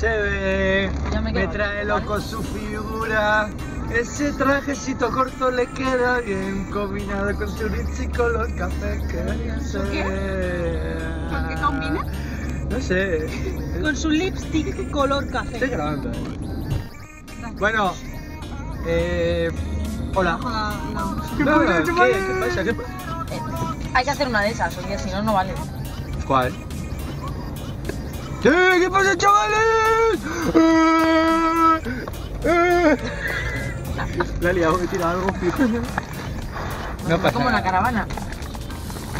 se ve, me trae loco su figura. Ese trajecito corto le queda bien combinado con su ritz y color café que se ve. ¿Con qué combina? No sé. Con su lipstick color Estoy café. grabando. Bueno, eh. Hola. ¿Qué No, ¿qué, ¿Qué pasa? ¿Qué pa- Hay que hacer una de esas, oye, si no, no vale. ¿Cuál? ¿Qué? ¿Qué pasa, chavales? Eh, eh. La he liado, he tirado algo fijo. No pasa Como nada. caravana.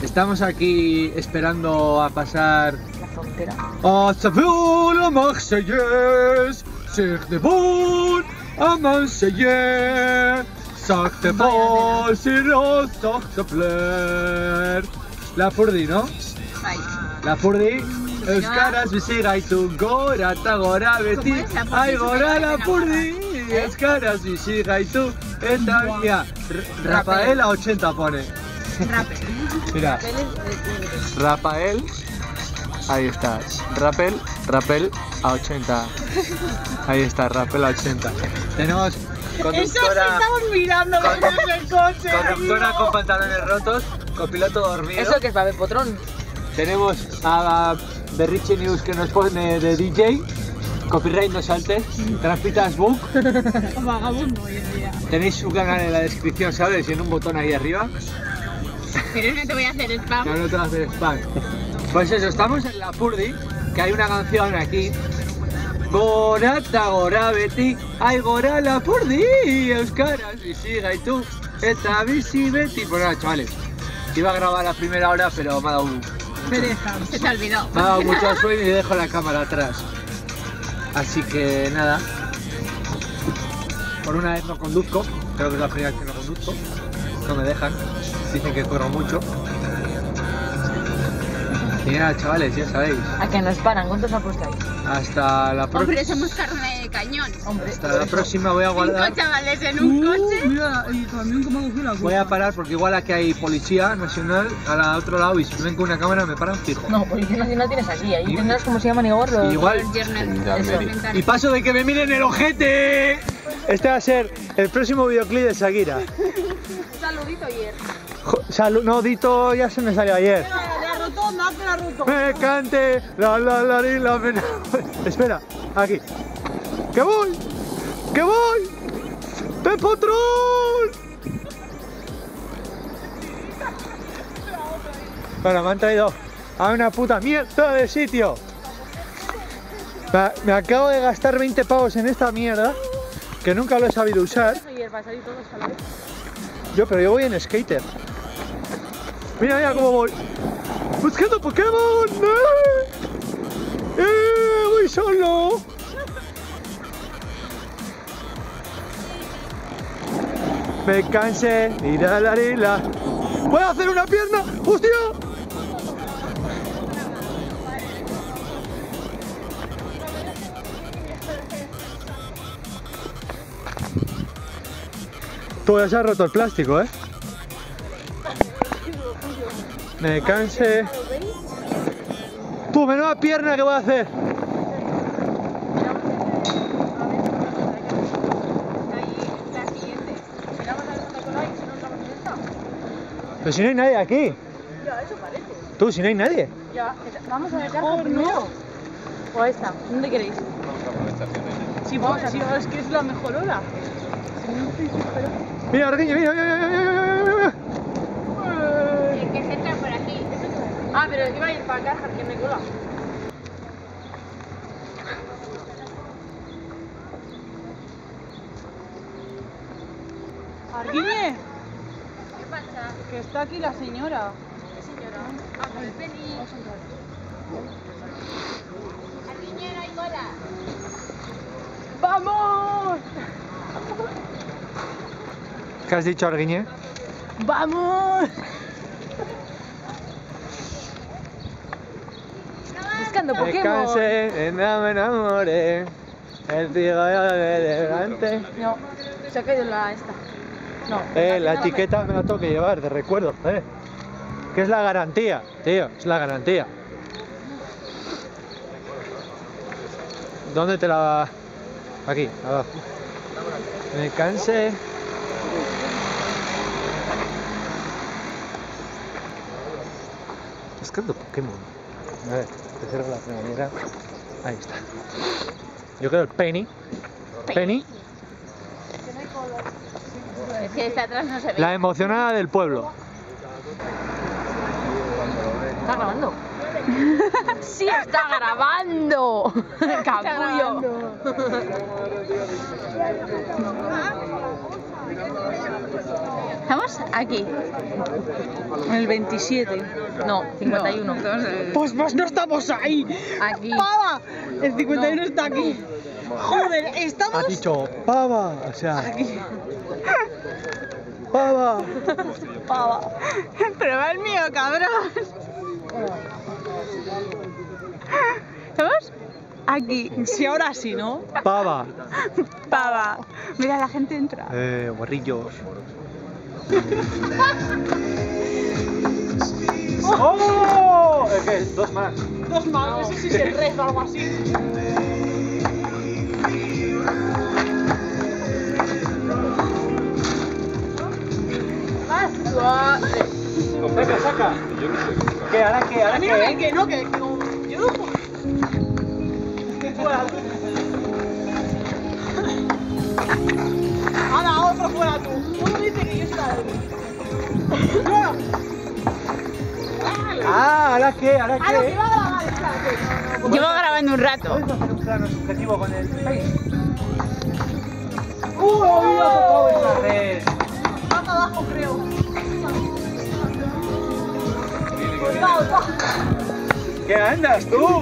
Estamos aquí esperando a pasar La frontera. Savule, à Marseillaise, sur de bon, à Marseillaise, sac de bon, sac de pleur. La Furdi, ¿no? La Furdi, Euskaraz bizi gaitu gora beti ¿Cómo es? La Furdi Ai se gora me la cae Furdi Euskaraz bizi gaitu eta mira, Rafael a 80 pone. Rapper. Mira, Rafael Ahí está, Rapel, Rapel a 80 Ahí está, Rapel a 80 Tenemos conductora estamos mirando Con- el coche. Conductora con pantalones rotos, copiloto dormido. Eso que es Babe Potrón. Tenemos a The Richie News que nos pone de DJ. Copyright no saltes. Transmitas book. Vagabundo hoy en día. Tenéis su canal en la descripción, ¿sabes? Y en un botón ahí arriba. Pero no te voy a hacer spam. No, no te va a hacer spam. Pues eso, estamos en la Purdi, que hay una canción aquí. Gorata gora beti, ai gora la Purdi, euskaraz biziga y tú, eta bizi beti. Pues nada, chavales, iba a grabar la primera hora, pero me ha dado un, Pereza. Se te ha olvidado. Me ha dado mucho sueño y dejo la cámara atrás. Así que nada. Por una vez no conduzco. Creo que es la primera vez que no conduzco. No me dejan. Dicen que corro mucho. Y nada, chavales, ya sabéis. A que nos paran, ¿cuántos apostáis? Hasta la Hombre, próxima. somos carne de cañón. Hombre, Hasta la próxima voy a guardar. Cinco chavales en un coche. Mira, y también cómo cogió la Voy a parar porque igual aquí hay policía nacional al otro lado y si ven con una cámara me paran fijo. No, Policía Nacional tienes aquí, ahí Y- tendrás como se llaman Igor los... Igual Eso. Y paso de que me miren el ojete. Este va a ser el próximo videoclip de Shakira. Saludito ayer. Salud, no, Dito ya se me salió ayer. La rotonda, la rotonda. Me cante, la la la li, la pena. Espera, aquí. ¡Que voy! ¡Que voy! ¡Pepotrón! Bueno, me han traído a una puta mierda de sitio. Me, acabo de gastar 20 pavos en esta mierda, que nunca lo he sabido usar. Yo, pero yo voy en skater. Mira, mira cómo voy. Buscando Pokémon. ¡Eh! ¡Eh! Voy solo. Me cansé. Ira la rila. ¿Puedo hacer una pierna? ¡Hostia! Todo ya se ha roto el plástico, ¿eh? Me cansé. Tú, menuda pierna que voy a hacer. La siguiente. Miramos a ver dónde coláis, si no entramos en esta. Pero si no hay nadie aquí. Ya, eso parece. Tú, si no hay nadie. Ya, vamos a ver Carlos primero. O a esta, ¿dónde queréis? Sí, vamos a sí, es que es la mejor hora. Mira, mira, mira, mira, mira, mira, mira, que se entra por aquí. Ah, pero iba a ir para acá, que me cola. Arguiñe. Que está aquí la señora. ¿Qué señora? Ah, con el peli. Arriñera y cola. ¡Vamos! ¿Qué has dicho, Arguiñe? ¡Vamos! Buscando Me Pokémon. cansé, no me enamoré. El cigarro de delante. No, se ha caído la esta. No. Eh, la etiqueta me la tengo que llevar, de recuerdo, eh. Que es la garantía, tío, es la garantía. ¿Dónde te la...? Aquí, abajo. Me cansé. Buscando Pokémon. A ver, te cierro la cremallera. Ahí está. Yo creo el Penny. Penny, Es que desde atrás no se ve. la emocionada del pueblo. ¿Está grabando? ¡Sí, está grabando! ¡Capullo! Estamos aquí. En el 27. No, 51. Pues, pues no estamos ahí. Aquí. ¡Pava! El 51 está aquí. Joder, Ha estamos dicho pava, o sea, aquí. pava. Pava. Va el mío, cabrón. ¿Estamos? Aquí. Sí, ahora sí, ¿no? Pava. Pava. Mira, la gente entra. Eh, guarrillos. ¡Oh! Es que dos más. Dos más, no sé si se reza o algo así. Venga, saca. ¿Qué? ¿Ahora qué? ¿Ahora A mí no me qué? que no, que, no. Yo no. Ahora, otro fuera tú. Uno dice que yo estoy No, Ah, ¿ahora qué? ¿Ahora a lo que qué? va a grabar, espérate. Llevo grabando un rato. ¿Puedes hacer un plano subjetivo con el Face? ¡Uh! ¡Había tocado esa red! Más abajo, creo. ¿Qué andas tú?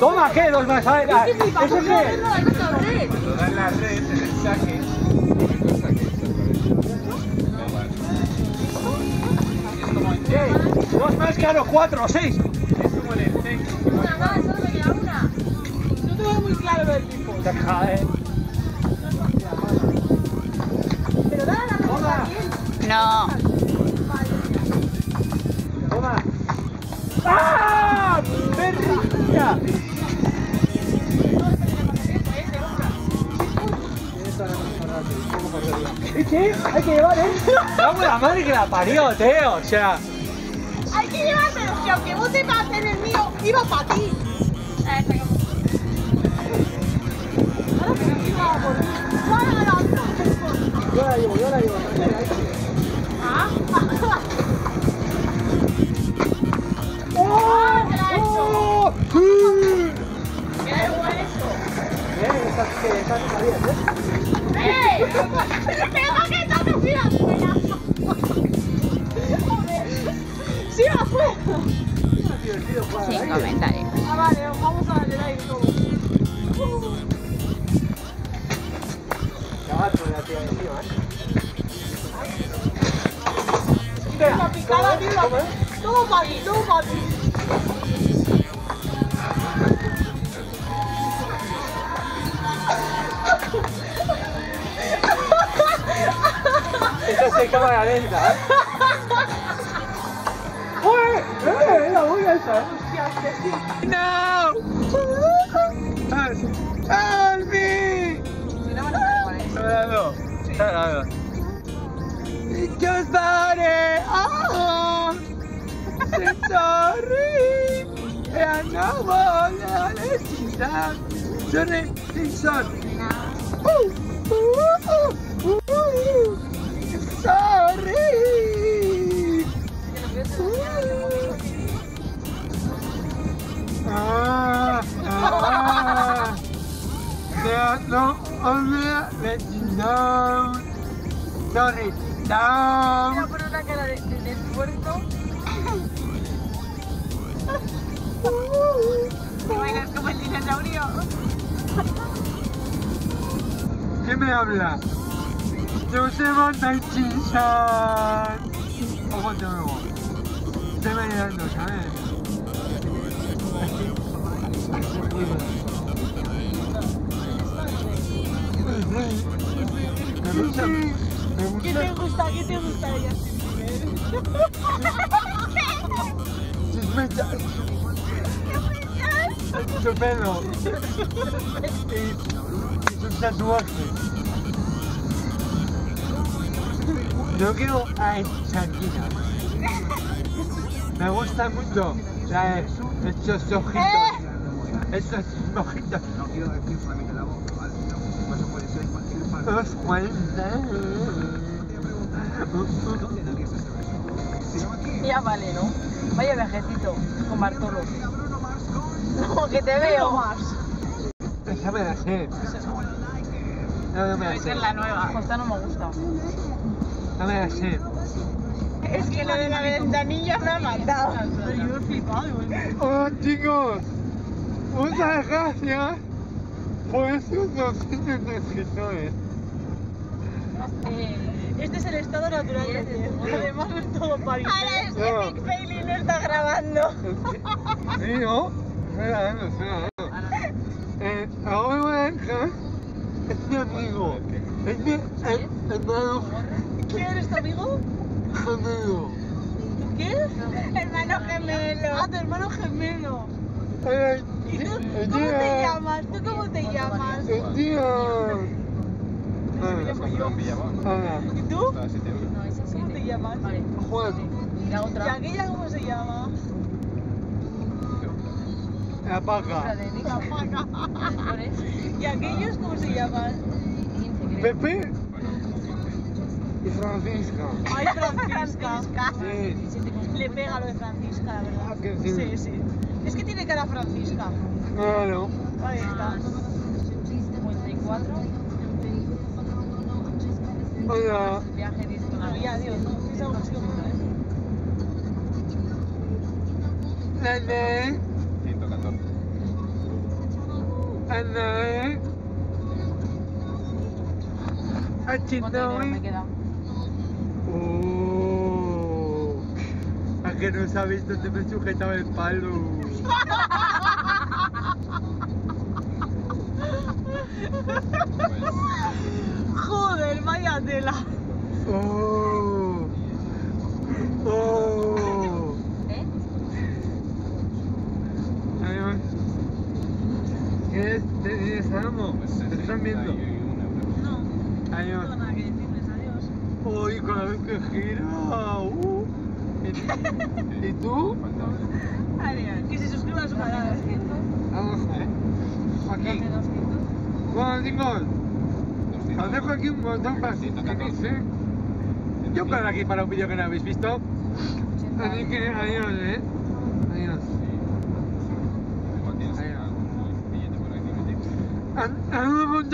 Toma, ¿qué? Dos más. A ah, ¿Eso qué? Saque. Dos más, claro, cuatro, seis. Una más, solo me queda una. No tengo muy claro tipo. Pero dale la Toma, No. toma. ¡Ah! ¡Perrilla! ¿Qué? ¿Qué? Hay que llevar, ¿eh? Vamos la madre que la parió, tío. O sea, Hay que llevárselo, que aunque vos te pases en el mío, iba para ti. Ahora que me iba a por ti. Ahora, ahora, ahora. yo la llevo, yo la llevo. Fue. Sin comentarios. Ah, vale, vamos a darle aire todo. Chaval, con la tía encima, ¿eh? La picada, tío, la- Todo para ti, todo para ti. Esta es cámara lenta, ¿eh? ¡No! ¡Alfie! Está grabando. Está grabando. Just body. Oh, sorry. And no more necessidad. Sorry, Simpson. Uh, uh, uh, Ah, ah. No only let you know. Esfuerzo. ¿Te imaginas como el dinosaurio? ¿Quién me habla? Yo se monta el chinchón. Ojo de nuevo. ¿sabes? Me me ¿Qué te gusta. ¿Qué te gusta de ella? Sospecha. su pelo y, sus tatuajes. Yo quiero a Shakira. Me gusta mucho la, estos ojitos. Estos ojitos. Los 40. Ya vale, ¿no? Vaya viajecito con Bartolo. No, que te veo. más. Esa me la sé. No, no me la sé. nueva. Esta no me gusta. No me la sé. Es que lo de la ventanilla me ha matado. Pero yo he flipado. Hola chicos, muchas gracias por esos 200 suscriptores. Este es el estado natural de tiempo. Además es todo París. Ahora es No. Epic Fail y no está grabando. Sí, ¿no? Espera, espera, espera. Eh, ahora voy a dejar es mi amigo, es mi her- hermano ¿Quién es tu amigo? gemelo. ¿Quién? Hermano gemelo. Ah, tu hermano gemelo. ¿Y ¿Cómo te llamas? ¿Tú cómo te llamas? El día... Ah, ah, ¿Y tú? ¿Cómo te llamas? Juan, ¿Y aquella cómo se llama? la paca. La paca. ¿Y aquellos cómo se llaman? Pepe y Francisca. Ay, Francisca. Sí. Le pega lo de Francisca, la verdad. Ah. Sí, sí. Es que tiene cara Francisca. Claro. Ahí está. 54. Hola. Viaje Nene. 114. Nene. Achinoy. queda? Oh. ¿A que no sabéis dónde me sujetaba el palo? Joder, vaya tela. Oh. Oh. ¿Eh? Adiós. ¿Quieres decirles algo? ¿Te están viendo? No, Adiós. no tengo nada que decirles. Adiós. Uy, cada vez que gira. Uh. ¿Y, ¿Y tú? Adiós. Que se suscriban a su canal. Vamos. Aquí. Bueno, chicos. Os dejo aquí un botón para suscribirse. Yo paro aquí para un vídeo que no habéis visto. Así que adiós, eh. Adiós. Adiós. Adiós,